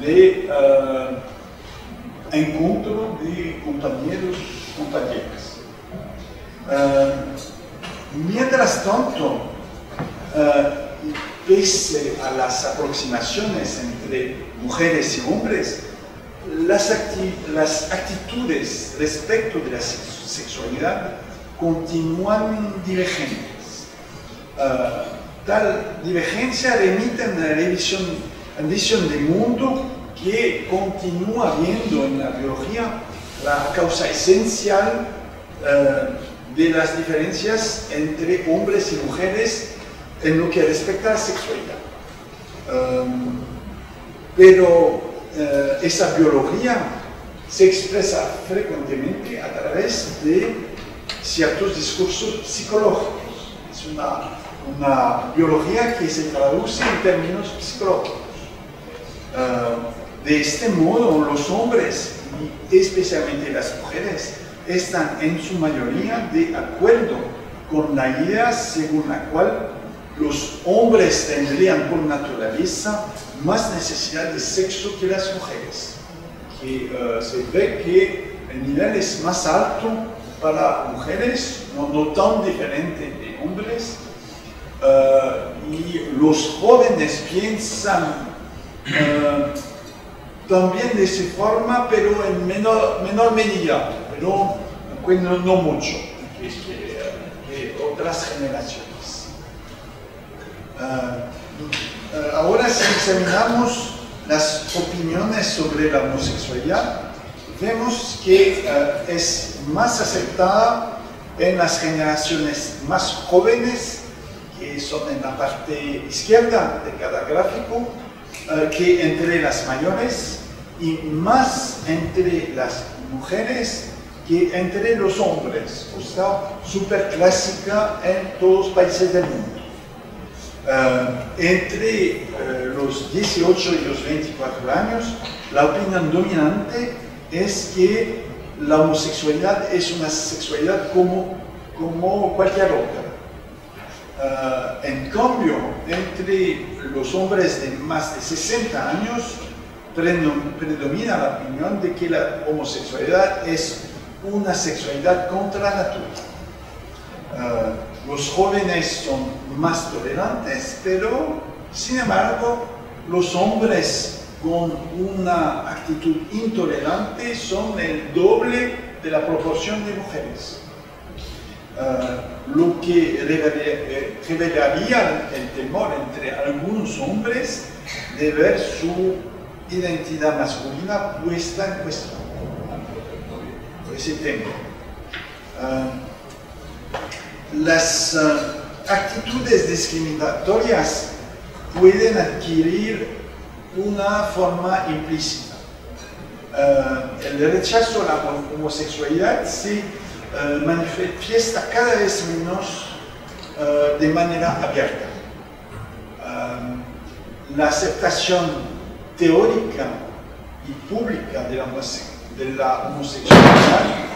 de uh, encuentro de compañeros Uh, mientras tanto, pese a las aproximaciones entre mujeres y hombres, las, actitudes respecto de la sexualidad continúan divergentes. Ah, tal divergencia remite a una revisión, visión del mundo que continúa viendo en la biología la causa esencial ah, de las diferencias entre hombres y mujeres en lo que respecta a la sexualidad. Um, pero uh, esa biología se expresa frecuentemente a través de ciertos discursos psicológicos. Es una, una biología que se traduce en términos psicológicos. De este modo, los hombres, especialmente las mujeres, están en su mayoría de acuerdo con la idea según la cual los hombres tendrían por naturaleza más necesidad de sexo que las mujeres. Que uh, se ve que el nivel es más alto para mujeres, no, no tan diferente de hombres, uh, y los jóvenes piensan uh, también de esa forma, pero en menor, menor medida, pero no, no mucho que, que otras generaciones. Uh, ahora si examinamos las opiniones sobre la homosexualidad, vemos que uh, es más aceptada en las generaciones más jóvenes, que son en la parte izquierda de cada gráfico, uh, que entre las mayores y más entre las mujeres que entre los hombres, o sea, súper clásica en todos los países del mundo. Uh, entre uh, los 18 y los 24 años, la opinión dominante es que la homosexualidad es una sexualidad como, como cualquier otra. Uh, en cambio, entre los hombres de más de 60 años, predomina la opinión de que la homosexualidad es una sexualidad contra la naturaleza los jóvenes son más tolerantes, pero sin embargo los hombres con una actitud intolerante son el doble de la proporción de mujeres. Uh, lo que eh, revelaría el temor entre algunos hombres de ver su identidad masculina puesta en cuestión. Ese tema. Uh, las uh, actitudes discriminatorias pueden adquirir una forma implícita. Uh, el rechazo a la homosexualidad se manifiesta cada vez menos de manera abierta. la aceptación teórica y pública de la, de la homosexualidad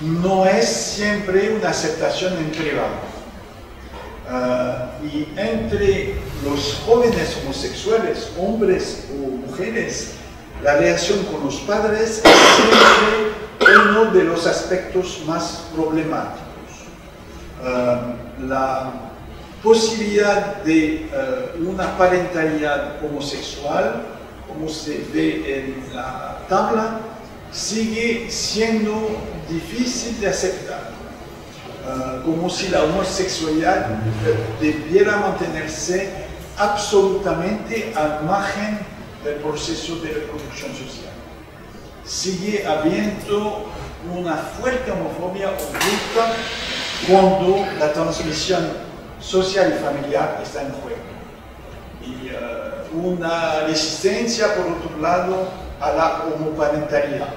no es siempre una aceptación en privado. Uh, y entre los jóvenes homosexuales, hombres o mujeres, la relación con los padres es siempre uno de los aspectos más problemáticos. Uh, la posibilidad de uh, una parentalidad homosexual, como se ve en la tabla, sigue siendo difícil de aceptar, uh, como si la homosexualidad debiera mantenerse absolutamente al margen del proceso de reproducción social. Sigue habiendo una fuerte homofobia oculta cuando la transmisión social y familiar está en juego. Y uh, una resistencia, por otro lado, a la homoparentalidad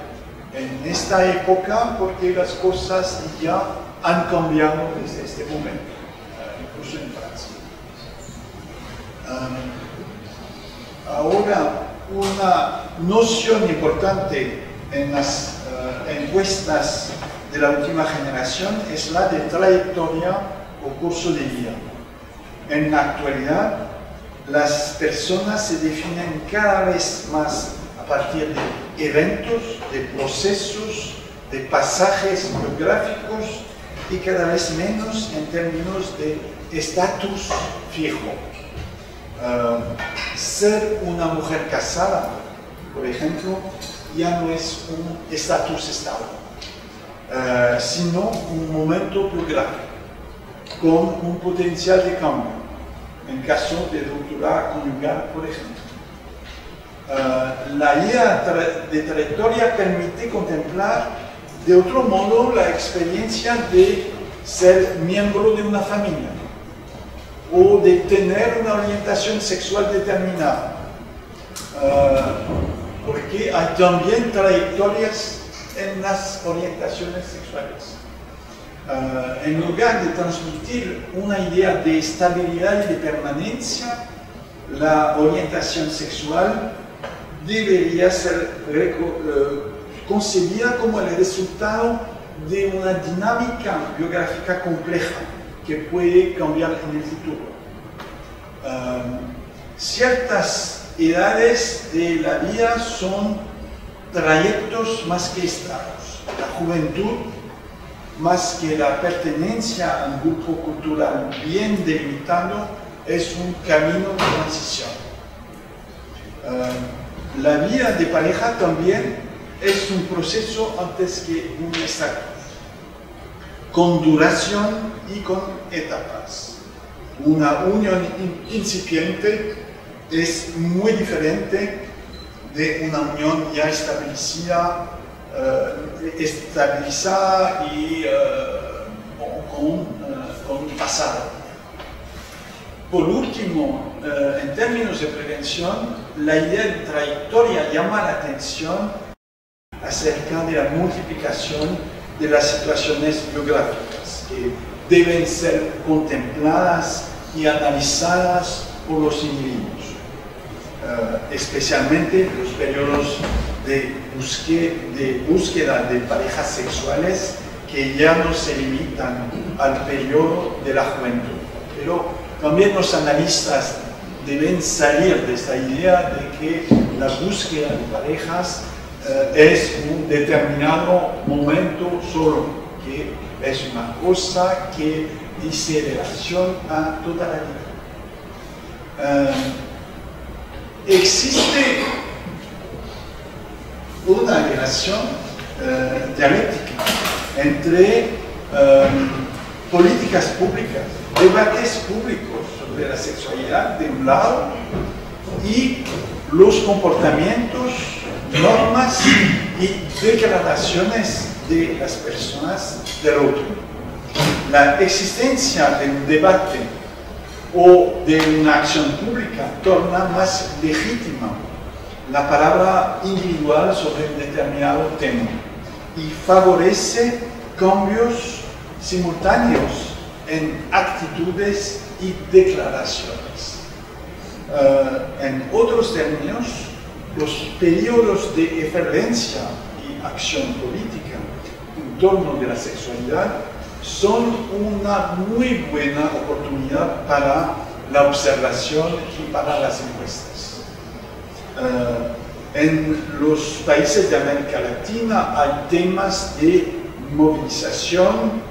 en esta época porque las cosas ya han cambiado desde este momento, uh, incluso en Francia. Um, ahora, una noción importante en las uh, encuestas de la última generación es la de trayectoria o curso de vida. En la actualidad, las personas se definen cada vez más a partir de eventos, de procesos, de pasajes biográficos y cada vez menos en términos de estatus fijo. Uh, ser una mujer casada, por ejemplo, ya no es un estatus estable, uh, sino un momento biográfico con un potencial de cambio, en caso de ruptura conyugal, por ejemplo. Uh, la idea de trayectoria permite contemplar de otro modo la experiencia de ser miembro de una familia. o de tener una orientación sexual determinada. Ah, porque hay también trayectorias en las orientaciones sexuales. Ah, en lugar de transmitir una idea de estabilidad y de permanencia, la orientación sexual debería ser eh, concebida como el resultado de una dinámica biográfica compleja que puede cambiar en el futuro. Um, ciertas edades de la vida son trayectos más que estados. La juventud, más que la pertenencia a un grupo cultural bien delimitado, es un camino de transición. Um, la vida de pareja también es un proceso antes que un estado con duración y con etapas. Una unión incipiente es muy diferente de una unión ya establecida, eh, estabilizada y eh, con, eh, con, un pasado. Por último, en términos de prevención, la idea de trayectoria llama la atención acerca de la multiplicación de las situaciones biográficas que deben ser contempladas y analizadas por los individuos, eh, especialmente los periodos de, de búsqueda de parejas sexuales que ya no se limitan al periodo de la juventud. Pero también los analistas deben salir de esta idea de que la búsqueda de parejas eh, es un determinado momento solo, que es una cosa que dice relación a toda la vida. Eh, existe una relación uh, dialéctica entre políticas públicas, debates públicos sobre la sexualidad de un lado y los comportamientos normas y declaraciones de las personas del otro. La existencia de un debate o de una acción pública torna más legítima la palabra individual sobre determinado tema y favorece cambios simultáneos en actitudes y declaraciones. Uh, en otros términos, los periodos de eferencia y acción política en torno de la sexualidad son una muy buena oportunidad para la observación y para las encuestas. Eh, en los países de América Latina hay temas de movilización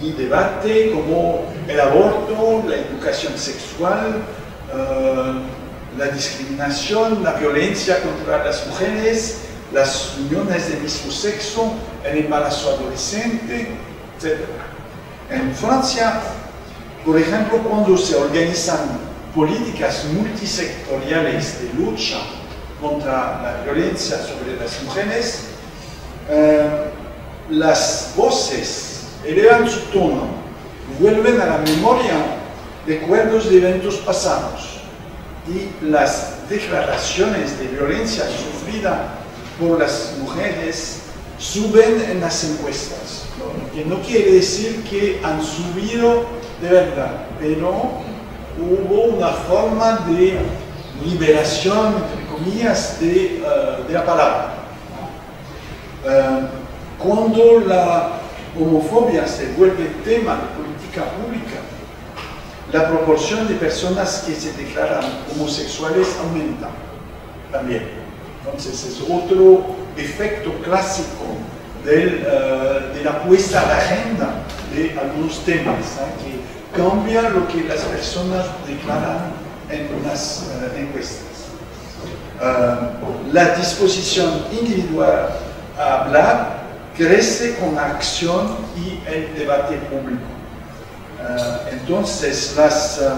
y debate como el aborto, la educación sexual, uh, la discriminación, la violencia contra las mujeres, las uniones de mismo sexo, el embarazo adolescente, En Francia, por ejemplo, cuando se organizan políticas multisectoriales de lucha contra la violencia sobre las mujeres, eh, las voces elevan su tono, vuelven a la memoria recuerdos de eventos pasados y las declaraciones de violencia sufrida por las mujeres suben en las encuestas, que no quiere decir que han subido de verdad, pero hubo una forma de liberación, entre comillas, de, eh, de la palabra. Uh, cuando la homofobia se vuelve tema de política pública, la proporción de personas que se declaran homosexuales aumenta también. Entonces es otro efecto clásico del, uh, la puesta a la agenda de algunos temas, ¿eh? que cambia lo que las personas declaran en unas uh, encuestas. Uh, la disposición individual a hablar crece con la acción y el debate público. Eh, entonces, las, eh,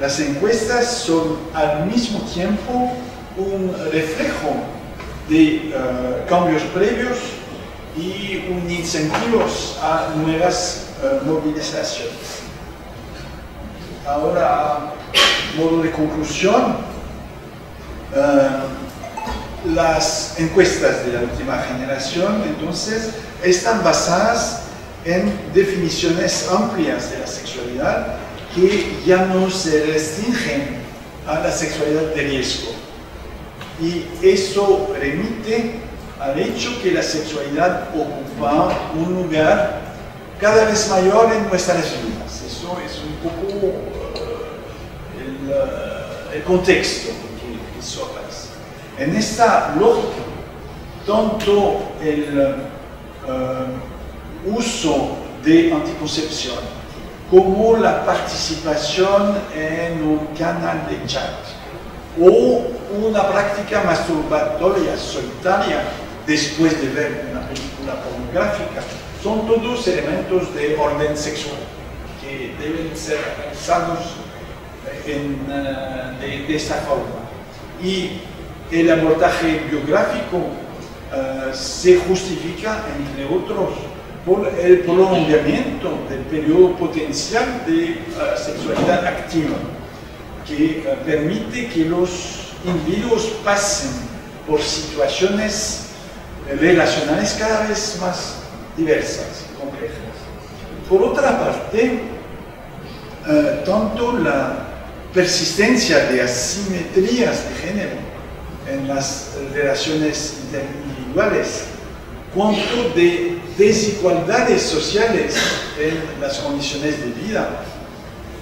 las encuestas son al mismo tiempo un reflejo de eh, cambios previos y un incentivo a nuevas movilizaciones. ahora modo de conclusión, eh, las encuestas de la última generación entonces están basadas en definiciones amplias de la sexualidad que ya no se restringen a la sexualidad de riesgo. Y eso remite al hecho que la sexualidad ocupa un lugar cada vez mayor en nuestras vidas. Eso es un poco uh, el, uh, el, contexto que, que sobras. En esta lógica, tanto el uh, uso de anticoncepción como la participación en un canal de chat o una práctica masturbatoria solitaria después de ver una película pornográfica son todos elementos de orden sexual que deben ser analizados en, uh, de, esta forma. Y el abordaje biográfico uh, se justifica, entre otros, por el prolongamiento del periodo potencial de sexualidad activa, que permite que los individuos pasen por situaciones relacionales cada vez más diversas y complejas. Por otra parte, eh, tanto la persistencia de asimetrías de género en las relaciones interindividuales, cuanto de desigualdades sociales en las condiciones de vida,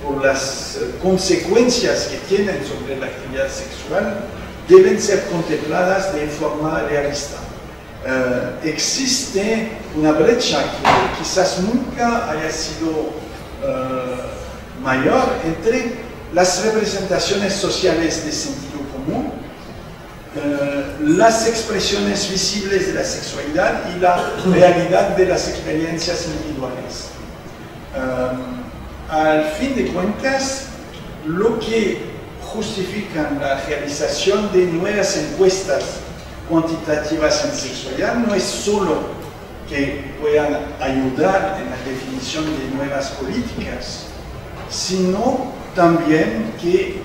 por las consecuencias que tienen sobre la actividad sexual, deben ser contempladas de forma realista. Uh, existe una brecha que quizás nunca haya sido uh, mayor entre las representaciones sociales de sentido común, uh, las expresiones visibles de la sexualidad y la realidad de las experiencias individuales. al fin de cuentas, lo que justifica la realización de nuevas encuestas cuantitativas en sexualidad no es solo que puedan ayudar en la definición de nuevas políticas, sino también que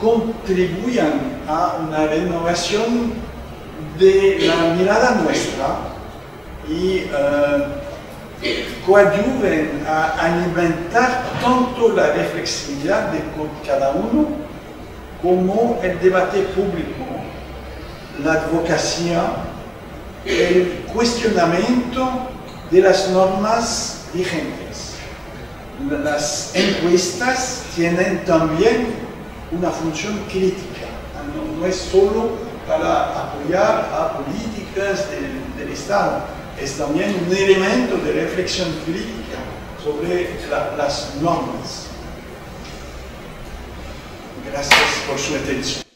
contribuyan a una renovación de la mirada nuestra y uh, coadyuven a alimentar tanto la reflexividad de cada uno como el debate público la advocacia, el cuestionamiento de las normas vigentes. Las encuestas tienen también una función crítica, no, no es solo para apoyar a políticas del, Estado, es también un elemento de reflexión crítica sobre la, las normas. Gracias por su atención.